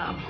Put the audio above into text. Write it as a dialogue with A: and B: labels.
A: um,